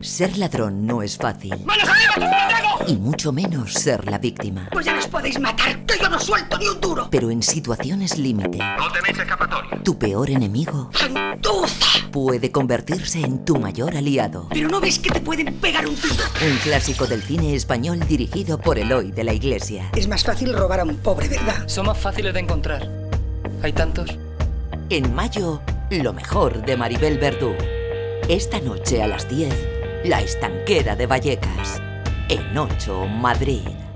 Ser ladrón no es fácil. ¡Manos arriba, Y mucho menos ser la víctima. Pues ya nos podéis matar, que yo no suelto ni un duro. Pero en situaciones límite, No tenéis escapatoria. tu peor enemigo ¡Gentuza! puede convertirse en tu mayor aliado. Pero no ves que te pueden pegar un tiro. Un clásico del cine español dirigido por Eloy de la Iglesia. Es más fácil robar a un pobre, ¿verdad? Son más fáciles de encontrar. Hay tantos. En mayo, lo mejor de Maribel Verdú. Esta noche a las 10, La Estanquera de Vallecas. En 8, Madrid.